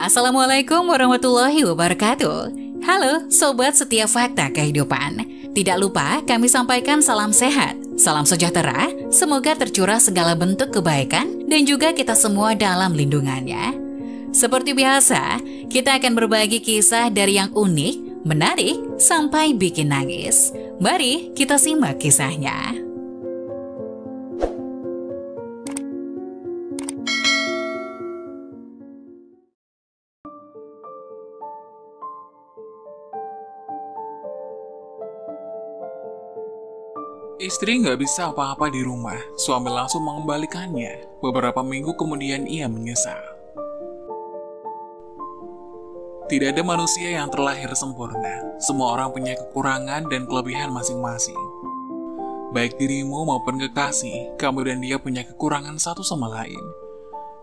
Assalamualaikum warahmatullahi wabarakatuh. Halo Sobat Setiap Fakta Kehidupan. Tidak lupa kami sampaikan salam sehat, salam sejahtera, semoga tercurah segala bentuk kebaikan dan juga kita semua dalam lindungannya. Seperti biasa, kita akan berbagi kisah dari yang unik, menarik, sampai bikin nangis. Mari kita simak kisahnya. Istri nggak bisa apa-apa di rumah, suami langsung mengembalikannya. Beberapa minggu kemudian ia menyesal. Tidak ada manusia yang terlahir sempurna. Semua orang punya kekurangan dan kelebihan masing-masing. Baik dirimu maupun kekasih, kamu dan dia punya kekurangan satu sama lain.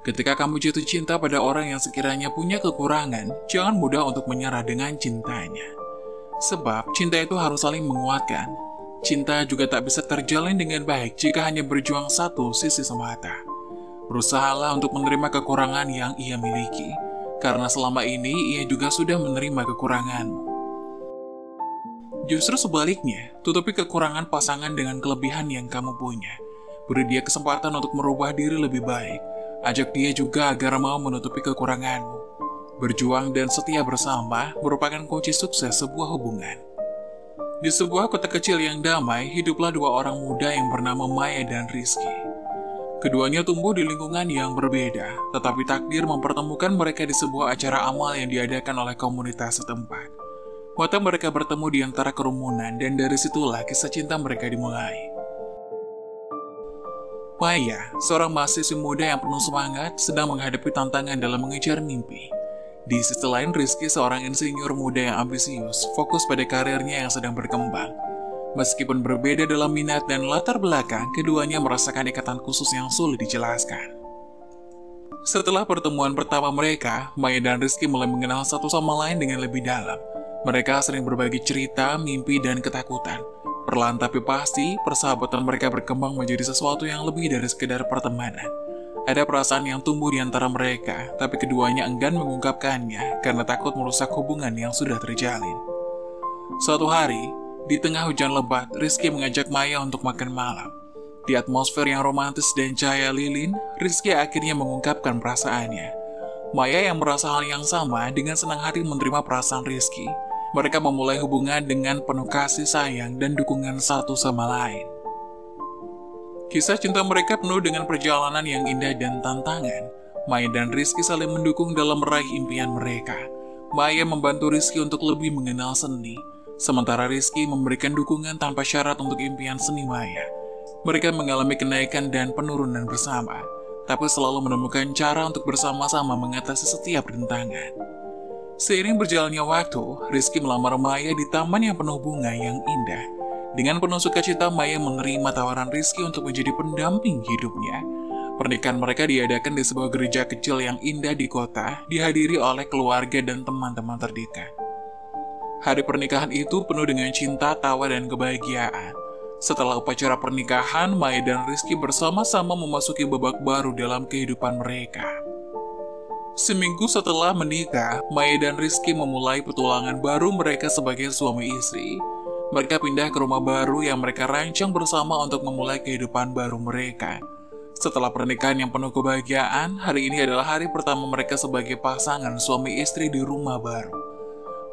Ketika kamu jatuh cinta pada orang yang sekiranya punya kekurangan, jangan mudah untuk menyerah dengan cintanya. Sebab cinta itu harus saling menguatkan, Cinta juga tak bisa terjalin dengan baik jika hanya berjuang satu sisi semata. Berusahalah untuk menerima kekurangan yang ia miliki, karena selama ini ia juga sudah menerima kekuranganmu. Justru sebaliknya, tutupi kekurangan pasangan dengan kelebihan yang kamu punya. Beri dia kesempatan untuk merubah diri lebih baik. Ajak dia juga agar mau menutupi kekuranganmu. Berjuang dan setia bersama merupakan kunci sukses sebuah hubungan. Di sebuah kota kecil yang damai, hiduplah dua orang muda yang bernama Maya dan Rizky. Keduanya tumbuh di lingkungan yang berbeda, tetapi takdir mempertemukan mereka di sebuah acara amal yang diadakan oleh komunitas setempat. Mata mereka bertemu di antara kerumunan, dan dari situlah kisah cinta mereka dimulai. Maya, seorang mahasiswa muda yang penuh semangat, sedang menghadapi tantangan dalam mengejar mimpi. Di sisi lain, Rizky seorang insinyur muda yang ambisius, fokus pada karirnya yang sedang berkembang. Meskipun berbeda dalam minat dan latar belakang, keduanya merasakan ikatan khusus yang sulit dijelaskan. Setelah pertemuan pertama mereka, Maya dan Rizky mulai mengenal satu sama lain dengan lebih dalam. Mereka sering berbagi cerita, mimpi, dan ketakutan. Perlahan tapi pasti, persahabatan mereka berkembang menjadi sesuatu yang lebih dari sekedar pertemanan. Ada perasaan yang tumbuh di antara mereka, tapi keduanya enggan mengungkapkannya karena takut merusak hubungan yang sudah terjalin. Suatu hari, di tengah hujan lebat, Rizky mengajak Maya untuk makan malam. Di atmosfer yang romantis dan cahaya lilin, Rizky akhirnya mengungkapkan perasaannya. Maya yang merasa hal yang sama dengan senang hati menerima perasaan Rizky. Mereka memulai hubungan dengan penuh kasih sayang dan dukungan satu sama lain. Kisah cinta mereka penuh dengan perjalanan yang indah dan tantangan. Maya dan Rizky saling mendukung dalam meraih impian mereka. Maya membantu Rizky untuk lebih mengenal seni, sementara Rizky memberikan dukungan tanpa syarat untuk impian seni Maya. Mereka mengalami kenaikan dan penurunan bersama, tapi selalu menemukan cara untuk bersama-sama mengatasi setiap rintangan. Seiring berjalannya waktu, Rizky melamar Maya di taman yang penuh bunga yang indah. Dengan penuh sukacita, Maya menerima tawaran Rizky untuk menjadi pendamping hidupnya. Pernikahan mereka diadakan di sebuah gereja kecil yang indah di kota, dihadiri oleh keluarga dan teman-teman terdekat. Hari pernikahan itu penuh dengan cinta, tawa, dan kebahagiaan. Setelah upacara pernikahan, Maya dan Rizky bersama-sama memasuki babak baru dalam kehidupan mereka. Seminggu setelah menikah, Maya dan Rizky memulai petualangan baru mereka sebagai suami istri. Mereka pindah ke rumah baru yang mereka rancang bersama untuk memulai kehidupan baru mereka. Setelah pernikahan yang penuh kebahagiaan, hari ini adalah hari pertama mereka sebagai pasangan suami istri di rumah baru.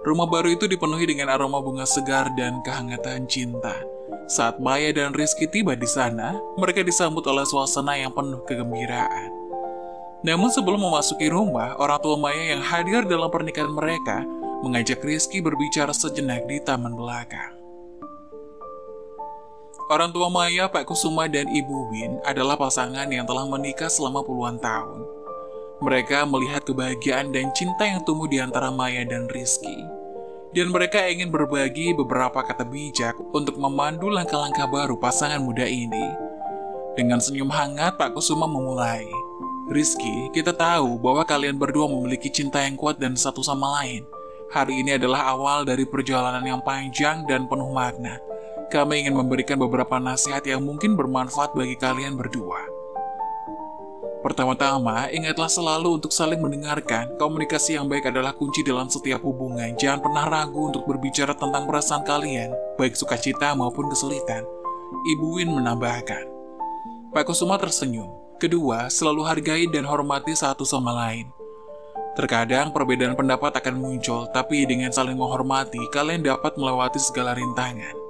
Rumah baru itu dipenuhi dengan aroma bunga segar dan kehangatan cinta. Saat Maya dan Rizky tiba di sana, mereka disambut oleh suasana yang penuh kegembiraan. Namun sebelum memasuki rumah, orang tua Maya yang hadir dalam pernikahan mereka mengajak Rizky berbicara sejenak di taman belakang. Orang tua Maya, Pak Kusuma, dan Ibu Win adalah pasangan yang telah menikah selama puluhan tahun. Mereka melihat kebahagiaan dan cinta yang tumbuh di antara Maya dan Rizky. Dan mereka ingin berbagi beberapa kata bijak untuk memandu langkah-langkah baru pasangan muda ini. Dengan senyum hangat, Pak Kusuma memulai. Rizky, kita tahu bahwa kalian berdua memiliki cinta yang kuat dan satu sama lain. Hari ini adalah awal dari perjalanan yang panjang dan penuh makna kami ingin memberikan beberapa nasihat yang mungkin bermanfaat bagi kalian berdua. Pertama-tama, ingatlah selalu untuk saling mendengarkan. Komunikasi yang baik adalah kunci dalam setiap hubungan. Jangan pernah ragu untuk berbicara tentang perasaan kalian, baik sukacita maupun kesulitan. Ibu Win menambahkan. Pak Kusuma tersenyum. Kedua, selalu hargai dan hormati satu sama lain. Terkadang perbedaan pendapat akan muncul, tapi dengan saling menghormati, kalian dapat melewati segala rintangan.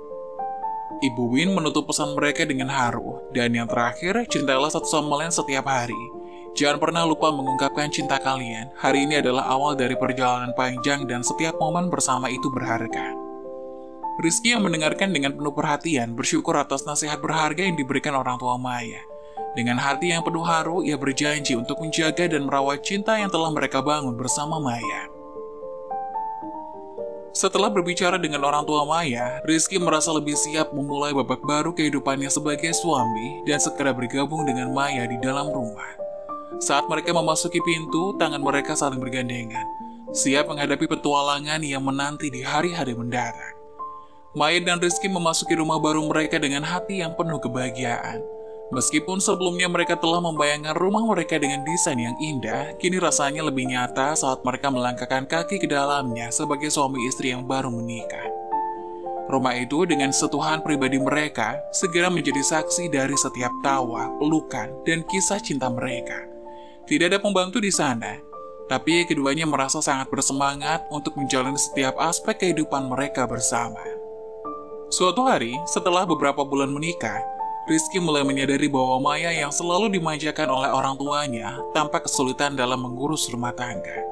Ibu Win menutup pesan mereka dengan haru, dan yang terakhir, cintailah satu sama lain setiap hari. Jangan pernah lupa mengungkapkan cinta kalian. Hari ini adalah awal dari perjalanan panjang dan setiap momen bersama itu berharga. Rizky yang mendengarkan dengan penuh perhatian bersyukur atas nasihat berharga yang diberikan orang tua Maya. Dengan hati yang penuh haru, ia berjanji untuk menjaga dan merawat cinta yang telah mereka bangun bersama Maya. Setelah berbicara dengan orang tua Maya, Rizky merasa lebih siap memulai babak baru kehidupannya sebagai suami dan segera bergabung dengan Maya di dalam rumah. Saat mereka memasuki pintu, tangan mereka saling bergandengan, siap menghadapi petualangan yang menanti di hari-hari mendatang. Maya dan Rizky memasuki rumah baru mereka dengan hati yang penuh kebahagiaan. Meskipun sebelumnya mereka telah membayangkan rumah mereka dengan desain yang indah, kini rasanya lebih nyata saat mereka melangkahkan kaki ke dalamnya sebagai suami istri yang baru menikah. Rumah itu dengan setuhan pribadi mereka segera menjadi saksi dari setiap tawa, pelukan, dan kisah cinta mereka. Tidak ada pembantu di sana, tapi keduanya merasa sangat bersemangat untuk menjalani setiap aspek kehidupan mereka bersama. Suatu hari, setelah beberapa bulan menikah, Rizky mulai menyadari bahwa Maya yang selalu dimanjakan oleh orang tuanya tampak kesulitan dalam mengurus rumah tangga.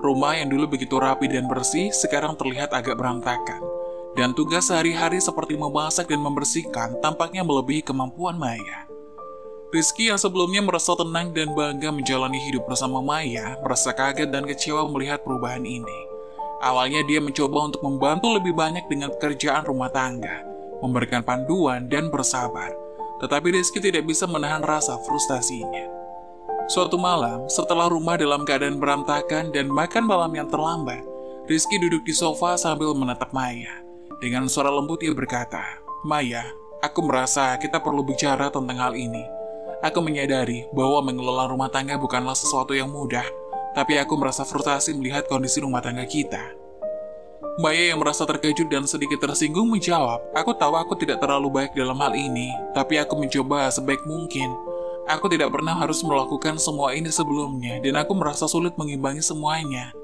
Rumah yang dulu begitu rapi dan bersih sekarang terlihat agak berantakan. Dan tugas sehari-hari seperti memasak dan membersihkan tampaknya melebihi kemampuan Maya. Rizky yang sebelumnya merasa tenang dan bangga menjalani hidup bersama Maya merasa kaget dan kecewa melihat perubahan ini. Awalnya dia mencoba untuk membantu lebih banyak dengan pekerjaan rumah tangga, memberikan panduan dan bersabar tetapi Rizky tidak bisa menahan rasa frustasinya. Suatu malam, setelah rumah dalam keadaan berantakan dan makan malam yang terlambat, Rizky duduk di sofa sambil menatap Maya. Dengan suara lembut ia berkata, Maya, aku merasa kita perlu bicara tentang hal ini. Aku menyadari bahwa mengelola rumah tangga bukanlah sesuatu yang mudah, tapi aku merasa frustasi melihat kondisi rumah tangga kita. Maya yang merasa terkejut dan sedikit tersinggung menjawab, Aku tahu aku tidak terlalu baik dalam hal ini, tapi aku mencoba sebaik mungkin. Aku tidak pernah harus melakukan semua ini sebelumnya, dan aku merasa sulit mengimbangi semuanya.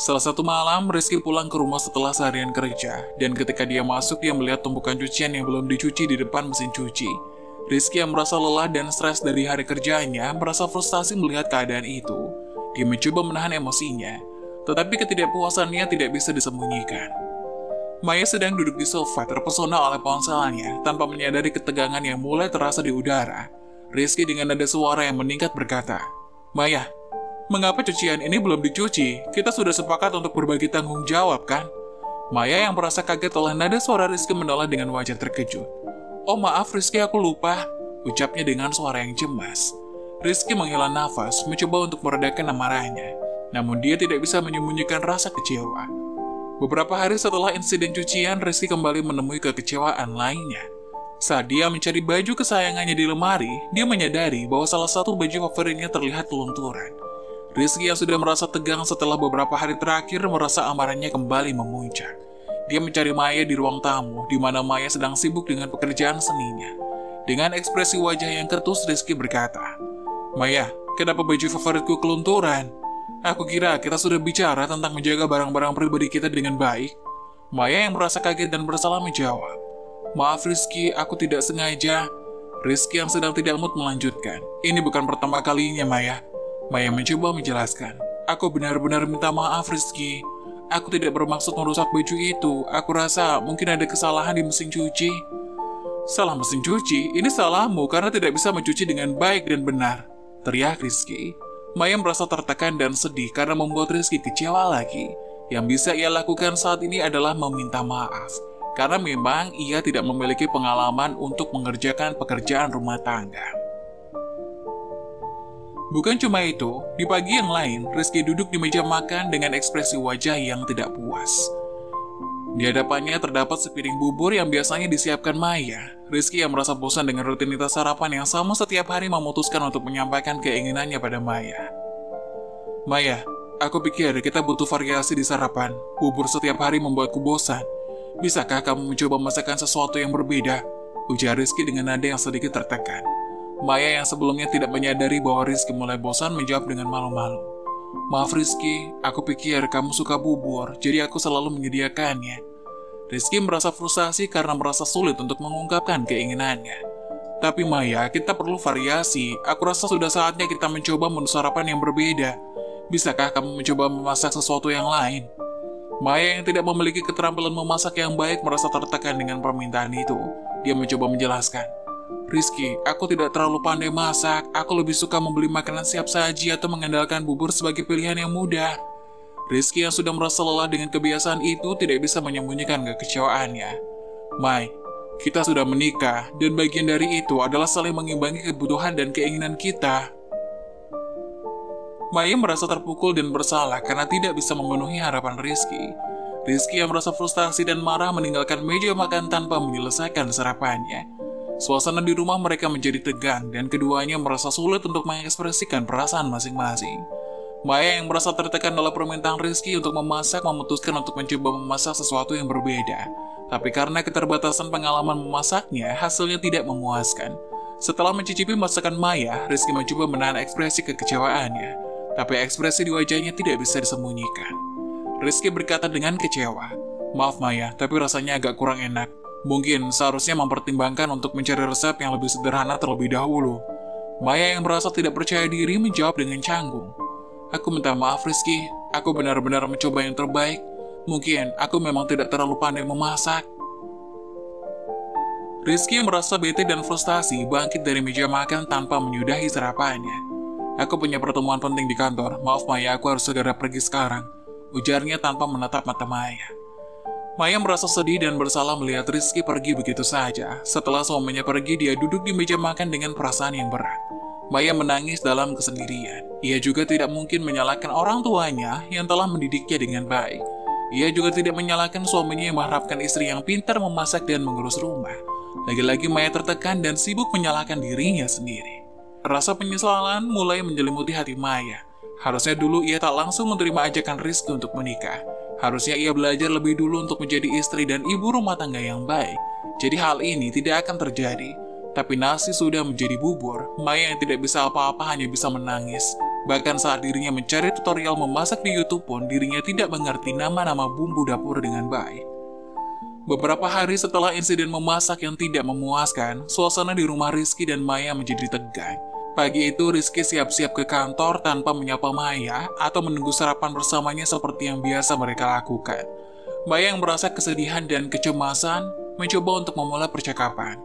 Salah satu malam, Rizky pulang ke rumah setelah seharian kerja, dan ketika dia masuk, dia melihat tumpukan cucian yang belum dicuci di depan mesin cuci. Rizky yang merasa lelah dan stres dari hari kerjanya, merasa frustasi melihat keadaan itu. Dia mencoba menahan emosinya, tetapi ketidakpuasannya tidak bisa disembunyikan. Maya sedang duduk di sofa terpesona oleh ponselnya tanpa menyadari ketegangan yang mulai terasa di udara. Rizky dengan nada suara yang meningkat berkata, Maya, mengapa cucian ini belum dicuci? Kita sudah sepakat untuk berbagi tanggung jawab, kan? Maya yang merasa kaget oleh nada suara Rizky menolak dengan wajah terkejut. Oh maaf Rizky, aku lupa, ucapnya dengan suara yang cemas. Rizky menghela nafas, mencoba untuk meredakan amarahnya. Namun dia tidak bisa menyembunyikan rasa kecewa. Beberapa hari setelah insiden cucian, Rizky kembali menemui kekecewaan lainnya. Saat dia mencari baju kesayangannya di lemari, dia menyadari bahwa salah satu baju favoritnya terlihat lunturan. Rizky yang sudah merasa tegang setelah beberapa hari terakhir merasa amarahnya kembali memuncak. Dia mencari Maya di ruang tamu, di mana Maya sedang sibuk dengan pekerjaan seninya. Dengan ekspresi wajah yang ketus, Rizky berkata, Maya, kenapa baju favoritku kelunturan? Aku kira kita sudah bicara tentang menjaga barang-barang pribadi kita dengan baik. Maya yang merasa kaget dan bersalah menjawab. Maaf Rizky, aku tidak sengaja. Rizky yang sedang tidak mood melanjutkan. Ini bukan pertama kalinya Maya. Maya mencoba menjelaskan. Aku benar-benar minta maaf Rizky. Aku tidak bermaksud merusak baju itu. Aku rasa mungkin ada kesalahan di mesin cuci. Salah mesin cuci? Ini salahmu karena tidak bisa mencuci dengan baik dan benar. Teriak Rizky. Maya merasa tertekan dan sedih karena membuat Rizky kecewa lagi. Yang bisa ia lakukan saat ini adalah meminta maaf. Karena memang ia tidak memiliki pengalaman untuk mengerjakan pekerjaan rumah tangga. Bukan cuma itu, di pagi yang lain, Rizky duduk di meja makan dengan ekspresi wajah yang tidak puas. Di hadapannya terdapat sepiring bubur yang biasanya disiapkan Maya. Rizky yang merasa bosan dengan rutinitas sarapan yang sama setiap hari memutuskan untuk menyampaikan keinginannya pada Maya. Maya, aku pikir kita butuh variasi di sarapan. Bubur setiap hari membuatku bosan. Bisakah kamu mencoba masakan sesuatu yang berbeda? Ujar Rizky dengan nada yang sedikit tertekan. Maya yang sebelumnya tidak menyadari bahwa Rizky mulai bosan menjawab dengan malu-malu. Maaf Rizky, aku pikir kamu suka bubur, jadi aku selalu menyediakannya. Rizky merasa frustasi karena merasa sulit untuk mengungkapkan keinginannya. Tapi Maya, kita perlu variasi. Aku rasa sudah saatnya kita mencoba menu sarapan yang berbeda. Bisakah kamu mencoba memasak sesuatu yang lain? Maya yang tidak memiliki keterampilan memasak yang baik merasa tertekan dengan permintaan itu. Dia mencoba menjelaskan. Rizky, aku tidak terlalu pandai masak. Aku lebih suka membeli makanan siap saji atau mengandalkan bubur sebagai pilihan yang mudah. Rizky yang sudah merasa lelah dengan kebiasaan itu tidak bisa menyembunyikan kekecewaannya. Mai, kita sudah menikah, dan bagian dari itu adalah saling mengimbangi kebutuhan dan keinginan kita. Maya merasa terpukul dan bersalah karena tidak bisa memenuhi harapan Rizky. Rizky yang merasa frustasi dan marah meninggalkan meja makan tanpa menyelesaikan sarapannya. Suasana di rumah mereka menjadi tegang dan keduanya merasa sulit untuk mengekspresikan perasaan masing-masing. Maya yang merasa tertekan dalam permintaan Rizky untuk memasak memutuskan untuk mencoba memasak sesuatu yang berbeda. Tapi karena keterbatasan pengalaman memasaknya, hasilnya tidak memuaskan. Setelah mencicipi masakan Maya, Rizky mencoba menahan ekspresi kekecewaannya. Tapi ekspresi di wajahnya tidak bisa disembunyikan. Rizky berkata dengan kecewa, Maaf Maya, tapi rasanya agak kurang enak. Mungkin seharusnya mempertimbangkan untuk mencari resep yang lebih sederhana terlebih dahulu. Maya yang merasa tidak percaya diri menjawab dengan canggung. Aku minta maaf Rizky, aku benar-benar mencoba yang terbaik. Mungkin aku memang tidak terlalu pandai memasak. Rizky yang merasa bete dan frustasi bangkit dari meja makan tanpa menyudahi sarapannya. Aku punya pertemuan penting di kantor, maaf Maya aku harus segera pergi sekarang. Ujarnya tanpa menatap mata Maya. Maya merasa sedih dan bersalah melihat Rizky pergi begitu saja. Setelah suaminya pergi, dia duduk di meja makan dengan perasaan yang berat. Maya menangis dalam kesendirian. Ia juga tidak mungkin menyalahkan orang tuanya yang telah mendidiknya dengan baik. Ia juga tidak menyalahkan suaminya yang mengharapkan istri yang pintar memasak dan mengurus rumah. Lagi-lagi Maya tertekan dan sibuk menyalahkan dirinya sendiri. Rasa penyesalan mulai menyelimuti hati Maya. Harusnya dulu ia tak langsung menerima ajakan Rizky untuk menikah. Harusnya ia belajar lebih dulu untuk menjadi istri dan ibu rumah tangga yang baik. Jadi hal ini tidak akan terjadi. Tapi nasi sudah menjadi bubur, Maya yang tidak bisa apa-apa hanya bisa menangis. Bahkan saat dirinya mencari tutorial memasak di YouTube pun, dirinya tidak mengerti nama-nama bumbu dapur dengan baik. Beberapa hari setelah insiden memasak yang tidak memuaskan, suasana di rumah Rizky dan Maya menjadi tegang. Pagi itu Rizky siap-siap ke kantor tanpa menyapa Maya atau menunggu sarapan bersamanya seperti yang biasa mereka lakukan. Maya yang merasa kesedihan dan kecemasan mencoba untuk memulai percakapan.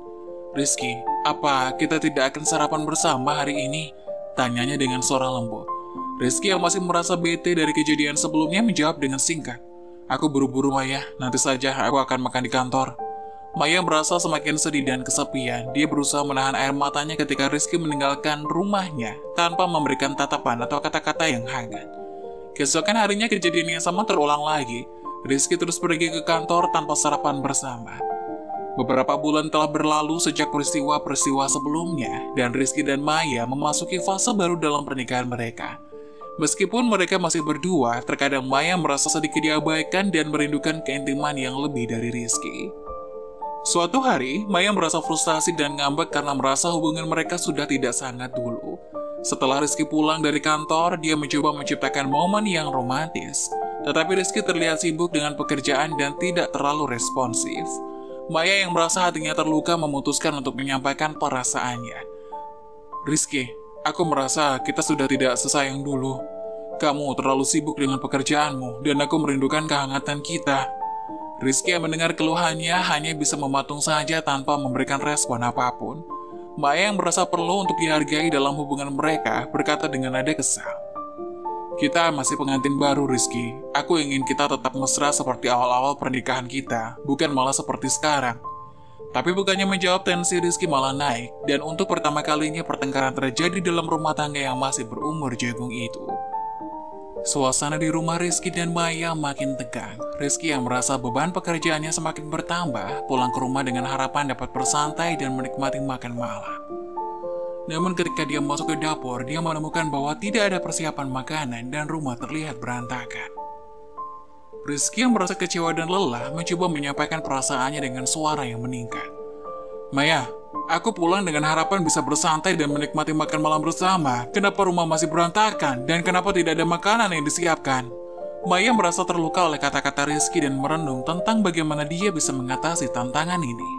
Rizky, apa kita tidak akan sarapan bersama hari ini? Tanyanya dengan suara lembut. Rizky yang masih merasa bete dari kejadian sebelumnya menjawab dengan singkat. Aku buru-buru Maya, nanti saja aku akan makan di kantor. Maya merasa semakin sedih dan kesepian. Dia berusaha menahan air matanya ketika Rizky meninggalkan rumahnya tanpa memberikan tatapan atau kata-kata yang hangat. Keesokan harinya kejadian yang sama terulang lagi. Rizky terus pergi ke kantor tanpa sarapan bersama. Beberapa bulan telah berlalu sejak peristiwa-peristiwa sebelumnya, dan Rizky dan Maya memasuki fase baru dalam pernikahan mereka. Meskipun mereka masih berdua, terkadang Maya merasa sedikit diabaikan dan merindukan keintiman yang lebih dari Rizky. Suatu hari, Maya merasa frustasi dan ngambek karena merasa hubungan mereka sudah tidak sangat dulu. Setelah Rizky pulang dari kantor, dia mencoba menciptakan momen yang romantis. Tetapi Rizky terlihat sibuk dengan pekerjaan dan tidak terlalu responsif. Maya yang merasa hatinya terluka memutuskan untuk menyampaikan perasaannya. Rizky, aku merasa kita sudah tidak sesayang dulu. Kamu terlalu sibuk dengan pekerjaanmu, dan aku merindukan kehangatan kita. Rizky yang mendengar keluhannya hanya bisa mematung saja tanpa memberikan respon apa pun. Maya yang merasa perlu untuk dihargai dalam hubungan mereka berkata dengan nada kesal. Kita masih pengantin baru Rizky. Aku ingin kita tetap mesra seperti awal-awal pernikahan kita, bukan malah seperti sekarang. Tapi bukannya menjawab tensi Rizky malah naik, dan untuk pertama kalinya pertengkaran terjadi dalam rumah tangga yang masih berumur jagung itu. Suasana di rumah Rizky dan Maya makin tegang. Rizky yang merasa beban pekerjaannya semakin bertambah, pulang ke rumah dengan harapan dapat bersantai dan menikmati makan malam. Namun ketika dia masuk ke dapur, dia menemukan bahwa tidak ada persiapan makanan dan rumah terlihat berantakan. Rizky yang merasa kecewa dan lelah mencoba menyampaikan perasaannya dengan suara yang meningkat. Maya, Aku pulang dengan harapan bisa bersantai dan menikmati makan malam bersama. Kenapa rumah masih berantakan dan kenapa tidak ada makanan yang disiapkan? Maya merasa terluka oleh kata-kata Rizky dan merenung tentang bagaimana dia bisa mengatasi tantangan ini.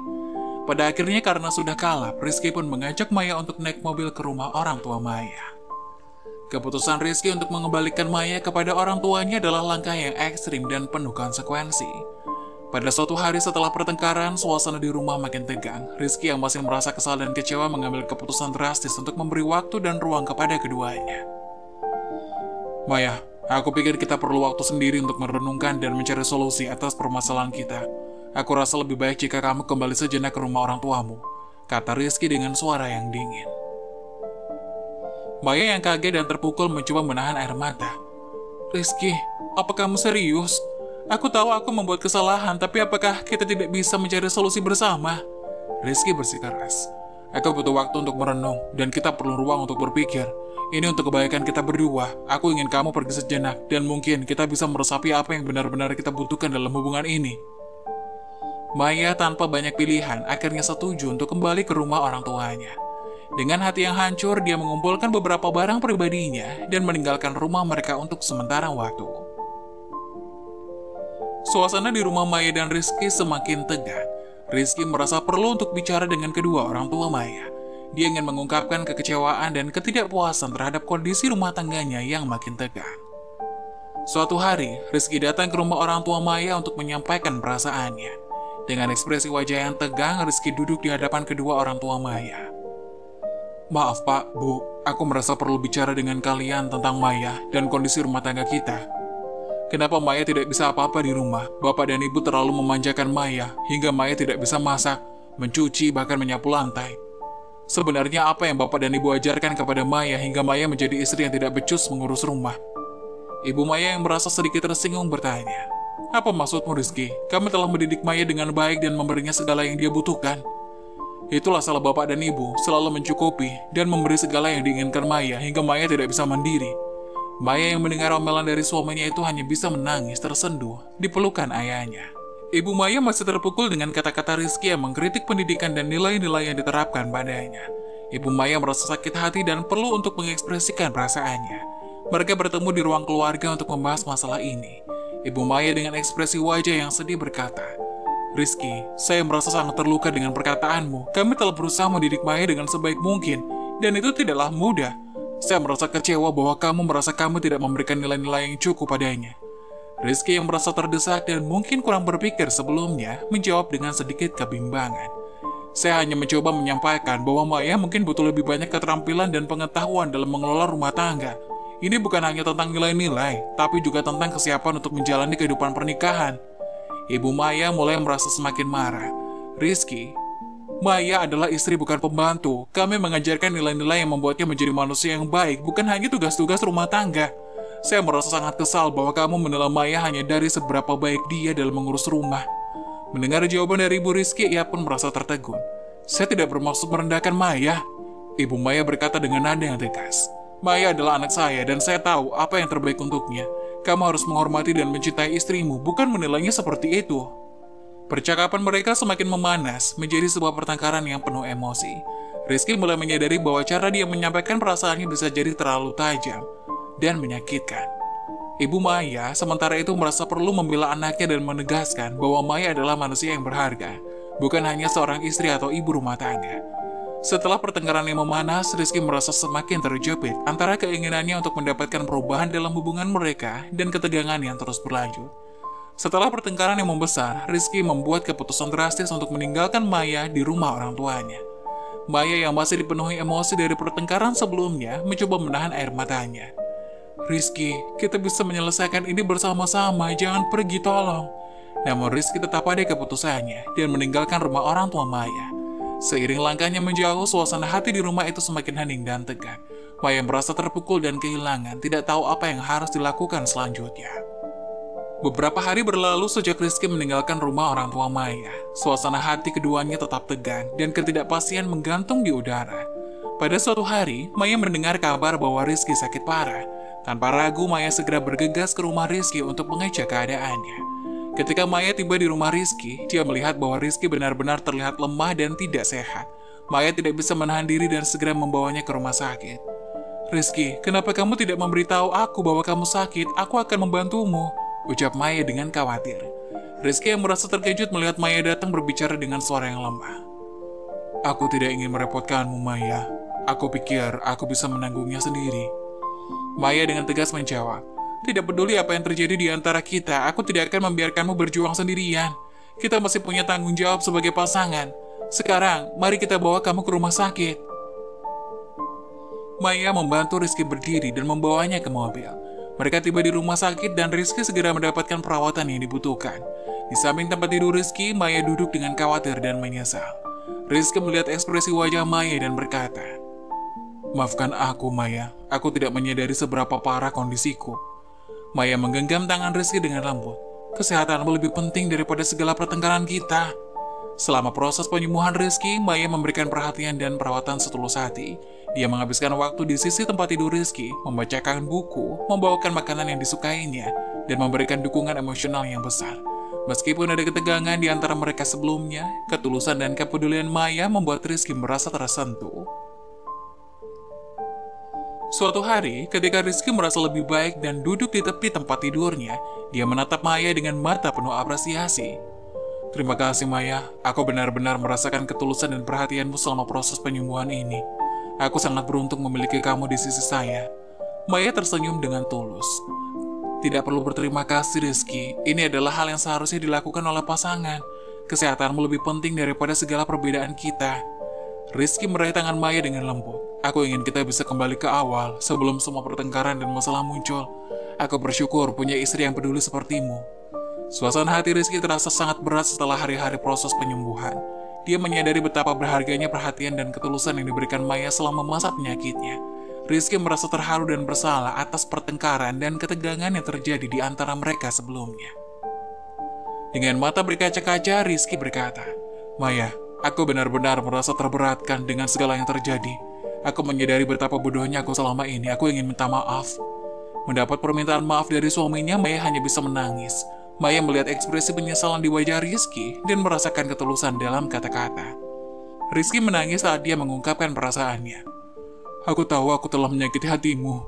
Pada akhirnya karena sudah kalah, Rizky pun mengajak Maya untuk naik mobil ke rumah orang tua Maya. Keputusan Rizky untuk mengembalikan Maya kepada orang tuanya adalah langkah yang ekstrim dan penuh konsekuensi. Pada suatu hari setelah pertengkaran, suasana di rumah makin tegang. Rizky yang masih merasa kesal dan kecewa mengambil keputusan drastis untuk memberi waktu dan ruang kepada keduanya. Maya, aku pikir kita perlu waktu sendiri untuk merenungkan dan mencari solusi atas permasalahan kita. Aku rasa lebih baik jika kamu kembali sejenak ke rumah orang tuamu, kata Rizky dengan suara yang dingin. Maya yang kaget dan terpukul mencoba menahan air mata. Rizky, apa kamu serius? Aku tahu aku membuat kesalahan, tapi apakah kita tidak bisa mencari solusi bersama? Rizky bersikeras. Aku butuh waktu untuk merenung, dan kita perlu ruang untuk berpikir. Ini untuk kebaikan kita berdua. Aku ingin kamu pergi sejenak, dan mungkin kita bisa meresapi apa yang benar-benar kita butuhkan dalam hubungan ini. Maya tanpa banyak pilihan akhirnya setuju untuk kembali ke rumah orang tuanya. Dengan hati yang hancur, dia mengumpulkan beberapa barang pribadinya dan meninggalkan rumah mereka untuk sementara waktu. Suasana di rumah Maya dan Rizky semakin tegang. Rizky merasa perlu untuk bicara dengan kedua orang tua Maya. Dia ingin mengungkapkan kekecewaan dan ketidakpuasan terhadap kondisi rumah tangganya yang makin tegang. Suatu hari, Rizky datang ke rumah orang tua Maya untuk menyampaikan perasaannya. Dengan ekspresi wajah yang tegang, Rizky duduk di hadapan kedua orang tua Maya. Maaf pak, bu, aku merasa perlu bicara dengan kalian tentang Maya dan kondisi rumah tangga kita. Kenapa Maya tidak bisa apa-apa di rumah? Bapak dan ibu terlalu memanjakan Maya, hingga Maya tidak bisa masak, mencuci, bahkan menyapu lantai. Sebenarnya apa yang bapak dan ibu ajarkan kepada Maya hingga Maya menjadi istri yang tidak becus mengurus rumah? Ibu Maya yang merasa sedikit tersinggung bertanya, Apa maksudmu Rizky? Kami telah mendidik Maya dengan baik dan memberinya segala yang dia butuhkan. Itulah salah bapak dan ibu, selalu mencukupi dan memberi segala yang diinginkan Maya hingga Maya tidak bisa mandiri. Maya yang mendengar omelan dari suaminya itu hanya bisa menangis tersenduh di pelukan ayahnya. Ibu Maya masih terpukul dengan kata-kata Rizky yang mengkritik pendidikan dan nilai-nilai yang diterapkan padanya. Ibu Maya merasa sakit hati dan perlu untuk mengekspresikan perasaannya. Mereka bertemu di ruang keluarga untuk membahas masalah ini. Ibu Maya dengan ekspresi wajah yang sedih berkata, Rizky, saya merasa sangat terluka dengan perkataanmu. Kami telah berusaha mendidik Maya dengan sebaik mungkin, dan itu tidaklah mudah. Saya merasa kecewa bahwa kamu merasa kamu tidak memberikan nilai-nilai yang cukup padanya. Rizky yang merasa terdesak dan mungkin kurang berpikir sebelumnya menjawab dengan sedikit kebimbangan. Saya hanya mencoba menyampaikan bahwa Maya mungkin butuh lebih banyak keterampilan dan pengetahuan dalam mengelola rumah tangga. Ini bukan hanya tentang nilai-nilai, tapi juga tentang kesiapan untuk menjalani kehidupan pernikahan. Ibu Maya mulai merasa semakin marah. Rizky Maya adalah istri bukan pembantu. Kami mengajarkan nilai-nilai yang membuatnya menjadi manusia yang baik, bukan hanya tugas-tugas rumah tangga. Saya merasa sangat kesal bahwa kamu menilai Maya hanya dari seberapa baik dia dalam mengurus rumah. Mendengar jawaban dari Ibu Rizky, ia pun merasa tertegun. Saya tidak bermaksud merendahkan Maya. Ibu Maya berkata dengan nada yang tegas. Maya adalah anak saya dan saya tahu apa yang terbaik untuknya. Kamu harus menghormati dan mencintai istrimu, bukan menilainya seperti itu. Percakapan mereka semakin memanas, menjadi sebuah pertengkaran yang penuh emosi. Rizky mulai menyadari bahwa cara dia menyampaikan perasaannya bisa jadi terlalu tajam dan menyakitkan. Ibu Maya sementara itu merasa perlu membela anaknya dan menegaskan bahwa Maya adalah manusia yang berharga, bukan hanya seorang istri atau ibu rumah tangga. Setelah pertengkaran yang memanas, Rizky merasa semakin terjepit antara keinginannya untuk mendapatkan perubahan dalam hubungan mereka dan ketegangan yang terus berlanjut. Setelah pertengkaran yang membesar, Rizky membuat keputusan drastis untuk meninggalkan Maya di rumah orang tuanya. Maya yang masih dipenuhi emosi dari pertengkaran sebelumnya mencoba menahan air matanya. Rizky, kita bisa menyelesaikan ini bersama-sama, jangan pergi tolong. Namun Rizky tetap pada keputusannya dan meninggalkan rumah orang tua Maya. Seiring langkahnya menjauh, suasana hati di rumah itu semakin hening dan tegang. Maya merasa terpukul dan kehilangan, tidak tahu apa yang harus dilakukan selanjutnya. Beberapa hari berlalu sejak Rizky meninggalkan rumah orang tua Maya. Suasana hati keduanya tetap tegang dan ketidakpastian menggantung di udara. Pada suatu hari, Maya mendengar kabar bahwa Rizky sakit parah. Tanpa ragu, Maya segera bergegas ke rumah Rizky untuk mengecek keadaannya. Ketika Maya tiba di rumah Rizky, dia melihat bahwa Rizky benar-benar terlihat lemah dan tidak sehat. Maya tidak bisa menahan diri dan segera membawanya ke rumah sakit. Rizky, kenapa kamu tidak memberitahu aku bahwa kamu sakit? Aku akan membantumu, ucap Maya dengan khawatir. Rizky yang merasa terkejut melihat Maya datang berbicara dengan suara yang lemah. Aku tidak ingin merepotkanmu, Maya. Aku pikir aku bisa menanggungnya sendiri. Maya dengan tegas menjawab, Tidak peduli apa yang terjadi di antara kita, aku tidak akan membiarkanmu berjuang sendirian. Kita masih punya tanggung jawab sebagai pasangan. Sekarang, mari kita bawa kamu ke rumah sakit. Maya membantu Rizky berdiri dan membawanya ke mobil. Mereka tiba di rumah sakit dan Rizky segera mendapatkan perawatan yang dibutuhkan. Di samping tempat tidur Rizky, Maya duduk dengan khawatir dan menyesal. Rizky melihat ekspresi wajah Maya dan berkata, Maafkan aku, Maya. Aku tidak menyadari seberapa parah kondisiku. Maya menggenggam tangan Rizky dengan lembut. Kesehatanmu lebih penting daripada segala pertengkaran kita. Selama proses penyembuhan Rizky, Maya memberikan perhatian dan perawatan setulus hati. Dia menghabiskan waktu di sisi tempat tidur Rizky, membacakan buku, membawakan makanan yang disukainya, dan memberikan dukungan emosional yang besar. Meskipun ada ketegangan di antara mereka sebelumnya, ketulusan dan kepedulian Maya membuat Rizky merasa tersentuh. Suatu hari, ketika Rizky merasa lebih baik dan duduk di tepi tempat tidurnya, dia menatap Maya dengan mata penuh apresiasi. Terima kasih Maya, aku benar-benar merasakan ketulusan dan perhatianmu selama proses penyembuhan ini. Aku sangat beruntung memiliki kamu di sisi saya. Maya tersenyum dengan tulus. Tidak perlu berterima kasih, Rizky. Ini adalah hal yang seharusnya dilakukan oleh pasangan. Kesehatanmu lebih penting daripada segala perbedaan kita. Rizky meraih tangan Maya dengan lembut. Aku ingin kita bisa kembali ke awal, sebelum semua pertengkaran dan masalah muncul. Aku bersyukur punya istri yang peduli sepertimu. Suasana hati Rizky terasa sangat berat setelah hari-hari proses penyembuhan. Dia menyadari betapa berharganya perhatian dan ketulusan yang diberikan Maya selama masa penyakitnya. Rizky merasa terharu dan bersalah atas pertengkaran dan ketegangan yang terjadi di antara mereka sebelumnya. Dengan mata berkaca-kaca, Rizky berkata, Maya, aku benar-benar merasa terberatkan dengan segala yang terjadi. Aku menyadari betapa bodohnya aku selama ini. Aku ingin minta maaf. Mendapat permintaan maaf dari suaminya, Maya hanya bisa menangis. Maya melihat ekspresi penyesalan di wajah Rizky dan merasakan ketulusan dalam kata-kata. Rizky menangis saat dia mengungkapkan perasaannya. Aku tahu aku telah menyakiti hatimu.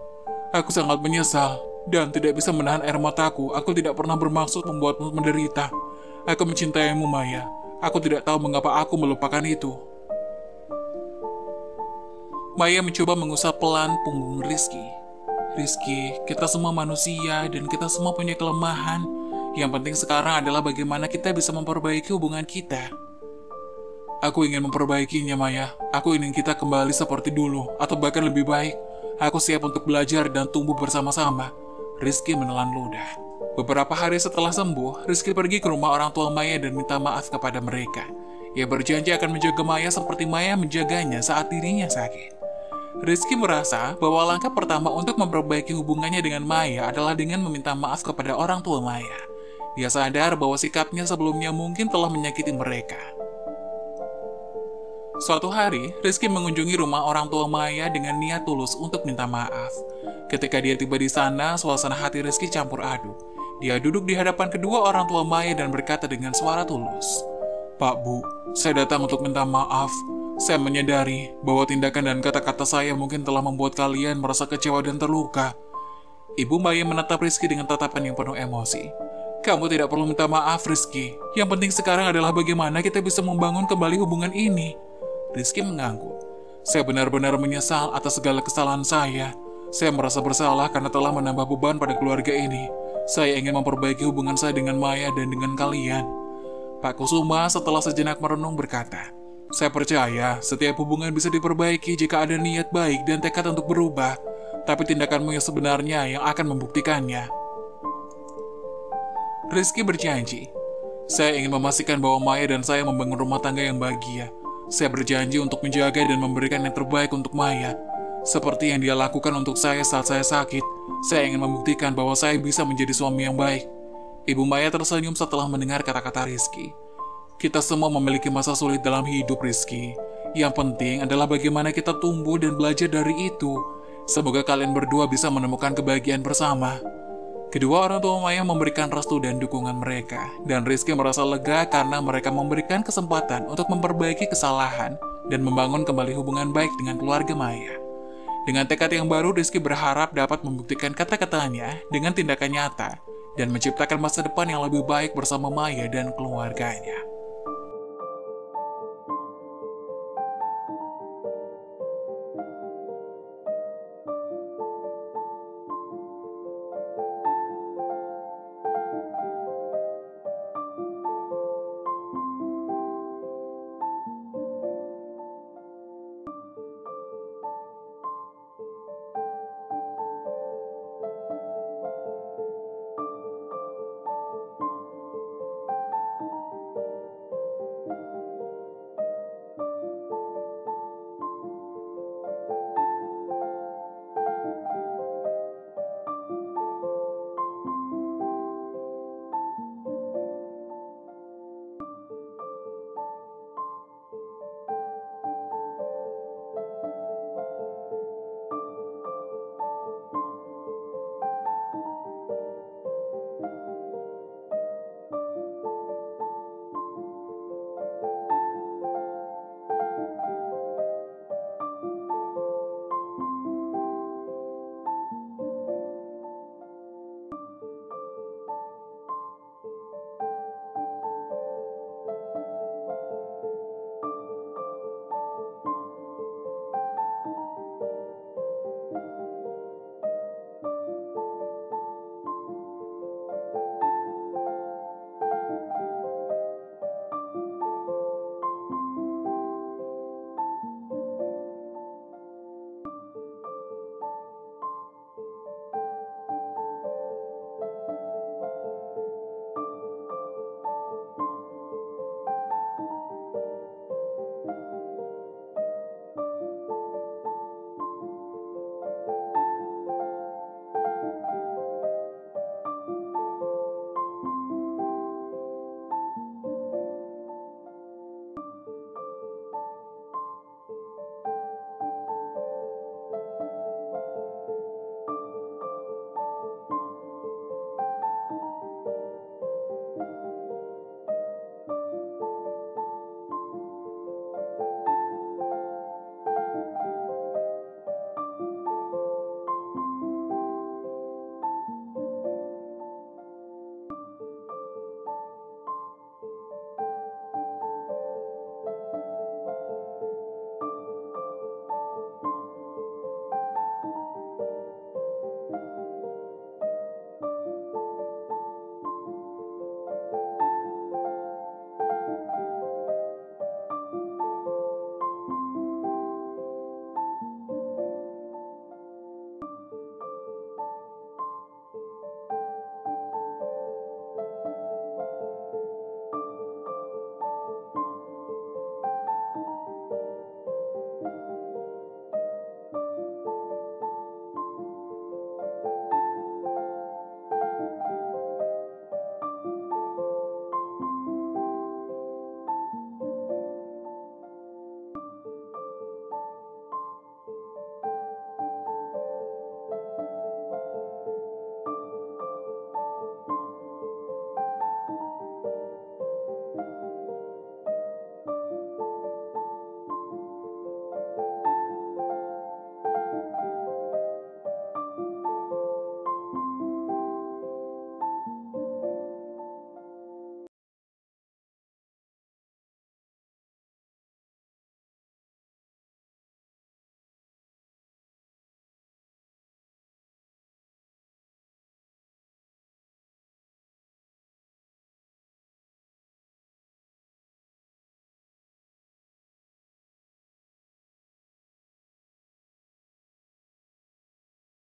Aku sangat menyesal dan tidak bisa menahan air mataku. Aku tidak pernah bermaksud membuatmu menderita. Aku mencintaimu, Maya. Aku tidak tahu mengapa aku melupakan itu. Maya mencoba mengusap pelan punggung Rizky. Rizky, kita semua manusia dan kita semua punya kelemahan. Yang penting sekarang adalah bagaimana kita bisa memperbaiki hubungan kita. Aku ingin memperbaikinya, Maya. Aku ingin kita kembali seperti dulu, atau bahkan lebih baik. Aku siap untuk belajar dan tumbuh bersama-sama. Rizky menelan ludah. Beberapa hari setelah sembuh, Rizky pergi ke rumah orang tua Maya dan minta maaf kepada mereka. Ia berjanji akan menjaga Maya seperti Maya menjaganya saat dirinya sakit. Rizky merasa bahwa langkah pertama untuk memperbaiki hubungannya dengan Maya adalah dengan meminta maaf kepada orang tua Maya. Dia sadar bahwa sikapnya sebelumnya mungkin telah menyakiti mereka. Suatu hari, Rizky mengunjungi rumah orang tua Maya dengan niat tulus untuk minta maaf. Ketika dia tiba di sana, suasana hati Rizky campur aduk. Dia duduk di hadapan kedua orang tua Maya dan berkata dengan suara tulus, Pak Bu, saya datang untuk minta maaf. Saya menyadari bahwa tindakan dan kata-kata saya mungkin telah membuat kalian merasa kecewa dan terluka. Ibu Maya menatap Rizky dengan tatapan yang penuh emosi. Kamu tidak perlu minta maaf, Rizky. Yang penting sekarang adalah bagaimana kita bisa membangun kembali hubungan ini. Rizky mengangguk. Saya benar-benar menyesal atas segala kesalahan saya. Saya merasa bersalah karena telah menambah beban pada keluarga ini. Saya ingin memperbaiki hubungan saya dengan Maya dan dengan kalian. Pak Kusuma setelah sejenak merenung berkata, Saya percaya setiap hubungan bisa diperbaiki jika ada niat baik dan tekad untuk berubah. Tapi tindakanmu yang sebenarnya yang akan membuktikannya. Rizky berjanji, saya ingin memastikan bahwa Maya dan saya membangun rumah tangga yang bahagia. Saya berjanji untuk menjaga dan memberikan yang terbaik untuk Maya. Seperti yang dia lakukan untuk saya saat saya sakit, saya ingin membuktikan bahwa saya bisa menjadi suami yang baik. Ibu Maya tersenyum setelah mendengar kata-kata Rizky. Kita semua memiliki masa sulit dalam hidup Rizky. Yang penting adalah bagaimana kita tumbuh dan belajar dari itu. Semoga kalian berdua bisa menemukan kebahagiaan bersama. Kedua orang tua Maya memberikan restu dan dukungan mereka, dan Rizky merasa lega karena mereka memberikan kesempatan untuk memperbaiki kesalahan dan membangun kembali hubungan baik dengan keluarga Maya. Dengan tekad yang baru, Rizky berharap dapat membuktikan kata-katanya dengan tindakan nyata dan menciptakan masa depan yang lebih baik bersama Maya dan keluarganya.